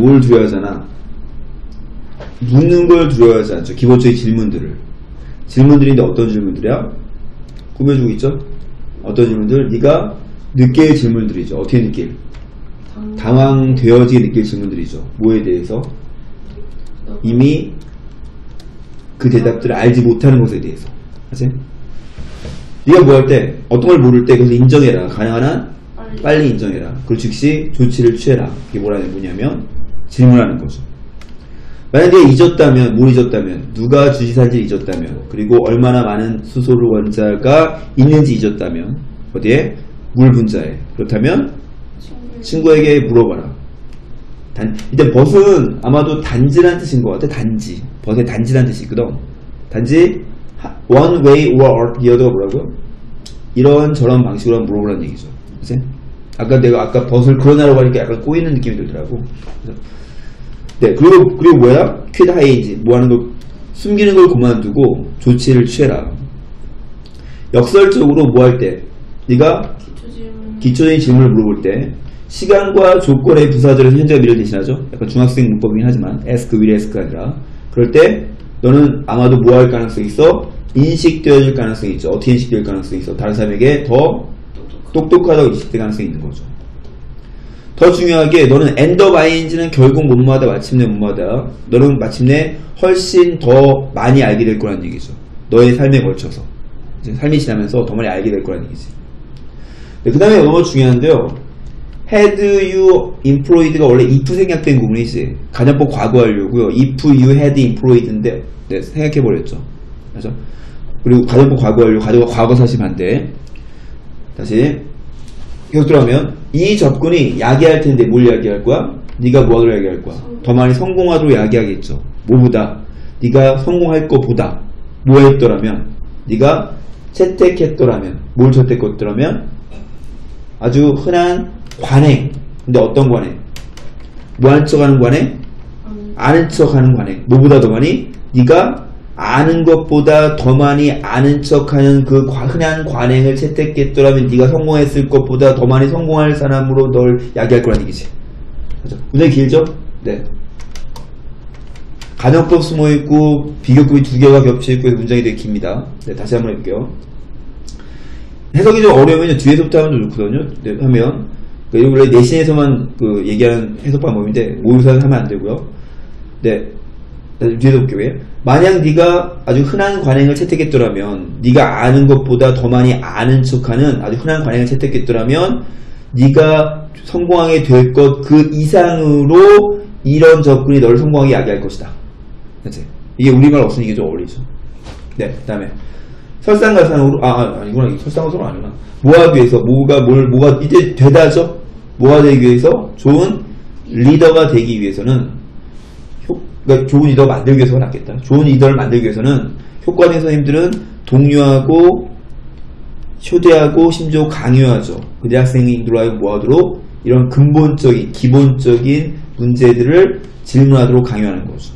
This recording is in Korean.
뭘 두려워하잖아. 묻는 걸 두려워하지 않죠. 기본적인 질문들을. 질문들인데 어떤 질문들이야? 꾸며주고 있죠? 어떤 질문들? 네가 느낄 질문들이죠. 어떻게 느낄? 당황 되어지게 느낄 질문들이죠. 뭐에 대해서? 이미 그 대답들을 알지 못하는 것에 대해서. 하지? 네가 뭐 할 때, 어떤 걸 모를 때 그것을 인정해라. 가능한 한 빨리. 인정해라. 그리고 즉시 조치를 취해라. 이게 뭐라는 뭐냐면 질문하는 거죠. 만약에 잊었다면, 뭘 잊었다면, 누가 주식사지를 잊었다면, 그리고 얼마나 많은 수소를 원자가 있는지 잊었다면, 어디에? 물 분자에. 그렇다면 친구 친구에게 물어봐라. 단, 일단 벗은 아마도 단지란 뜻인 것 같아. 단지. 벗의 단지란 뜻이 있거든. 단지 하- one way or the other가 뭐라고요? 이런 저런 방식으로 물어보라는 얘기죠. 그치? 아까 내가 아까 벗을 그러나라고 하니까 약간 꼬이는 느낌이 들더라고. 그래서 네, 그리고 그리고 뭐야? 퀴드 하이인지 뭐 하는 거 숨기는 걸 그만두고 조치를 취해라. 역설적으로 뭐 할 때? 네가 기초 기초적인 질문을 물어볼 때 시간과 조건의 부사절에서 현재가 미래를 대신하죠. 약간 중학생 문법이긴 하지만 ask, will ask가 아니라 그럴 때 너는 아마도 뭐 할 가능성이 있어? 인식되어질 가능성이 있죠. 어떻게 인식될 가능성이 있어? 다른 사람에게 더 똑똑하다고 인식될 가능성이 있는 거죠. 더 중요하게 너는 엔더 ING는 결국 뭐뭐하다 마침내 뭐뭐하다 너는 마침내 훨씬 더 많이 알게 될 거라는 얘기죠. 너의 삶에 걸쳐서 삶이 지나면서 더 많이 알게 될 거라는 얘기지. 그 다음에 너무 중요한데요. had you employed가 원래 if 생략된 구문이지. 가정법 과거 완료고요. if you had employed인데 네, 생각해버렸죠. 그죠? 그리고 가정법 과거 완료, 가정법 과거 사실 반대. 다시 계속 들어가면 이 접근이 야기할 텐데 뭘 야기할 거야? 네가 뭐하도록 야기할 거야? 더 많이 성공하도록 야기하겠죠. 뭐보다? 네가 성공할 것보다 뭐 했더라면? 네가 채택했더라면 뭘 채택했더라면? 아주 흔한 관행. 근데 어떤 관행? 뭐 하는 척하는 관행? 아니 아는 척하는 관행. 뭐보다 더 많이? 네가 아는 것보다 더 많이 아는 척하는 그 과- 흔한 관행을 채택했더라면 네가 성공했을 것보다 더 많이 성공할 사람으로 널 야기할 거란 얘기지. 그죠? 굉장히 길죠? 네. 가정법 숨어 있고 비교급이 두 개가 겹쳐 있고 문장이 되게 깁니다. 네, 다시 한번 해볼게요. 해석이 좀 어려우면 뒤에서부터 하면 좀 좋거든요. 네, 하면 그 원래 내신에서만 그 얘기하는 해석 방법인데 모의고사는 하면 안 되고요. 네. 다시 뒤에서 볼게요. 왜? 만약 네가 아주 흔한 관행을 채택했더라면 네가 아는 것보다 더 많이 아는 척하는 아주 흔한 관행을 채택했더라면 네가 성공하게 될 것 그 이상으로 이런 접근이 너를 성공하게 야기할 것이다. 그치? 이게 우리말 없으니 이게 좀 어울리죠. 네, 그 다음에 설상가상으로 아, 아 아니구나 설상가상으로 아니구나 뭐 하기 위해서 뭐가 뭘 뭐가 이제 되다죠 뭐가 되기 위해서 좋은 리더가 되기 위해서는 효, 그러니까 좋은 리더 만들기 위해서가 낫겠다. 좋은 리더를 만들기 위해서는 효과적인 선생님들은 독려하고 초대하고 심지어 강요하죠. 그 대학생들로 하여금 뭐하도록? 이런 근본적인 기본적인 문제들을 질문하도록 강요하는 거죠